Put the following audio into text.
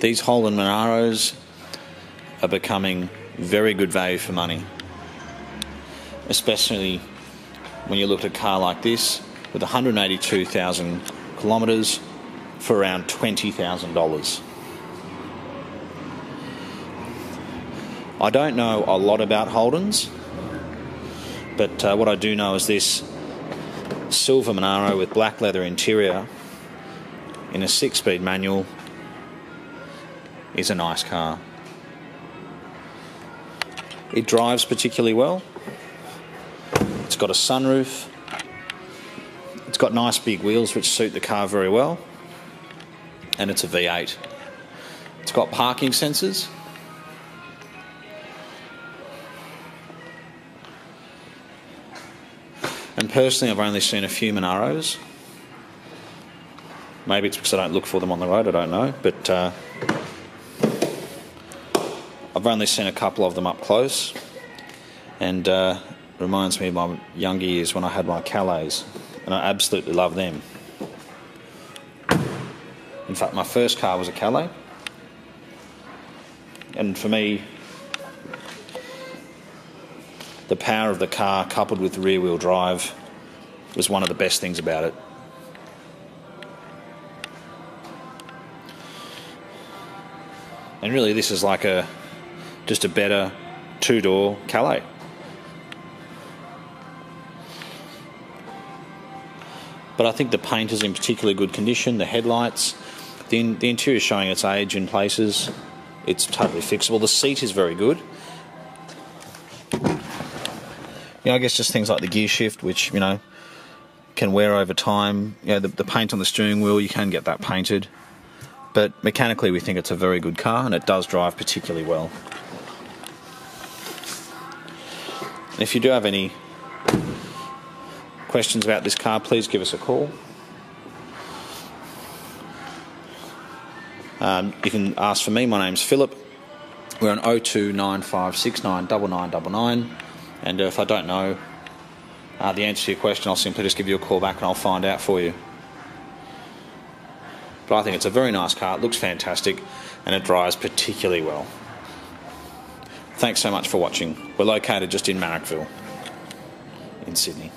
these Holden Monaros are becoming very good value for money, especially when you look at a car like this with 182,000 kilometres for around $20,000. I don't know a lot about Holdens, but uh, what I do know is this silver Monaro with black leather interior in a six speed manual is a nice car. It drives particularly well. It's got a sunroof. It's got nice big wheels which suit the car very well. And it's a V8. It's got parking sensors. And personally, I've only seen a few Monaros. Maybe it's because I don't look for them on the road, I don't know. But uh, I've only seen a couple of them up close. And uh, reminds me of my younger years when I had my Calais. And I absolutely love them. In fact, my first car was a Calais. And for me, the power of the car coupled with rear wheel drive was one of the best things about it. And really, this is like a just a better two door Calais. But I think the paint is in particularly good condition. The headlights, the, in, the interior is showing its age in places. It's totally fixable. The seat is very good. You know, I guess just things like the gear shift, which you know can wear over time. You know, the, the paint on the steering wheel, you can get that painted. But mechanically, we think it's a very good car, and it does drive particularly well. If you do have any questions about this car, please give us a call. Um, you can ask for me. My name's Philip. We're on 0295699999. And uh, if I don't know uh, the answer to your question, I'll simply just give you a call back and I'll find out for you. But I think it's a very nice car. It looks fantastic and it drives particularly well. Thanks so much for watching. We're located just in Marrickville in Sydney.